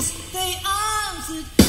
is they answered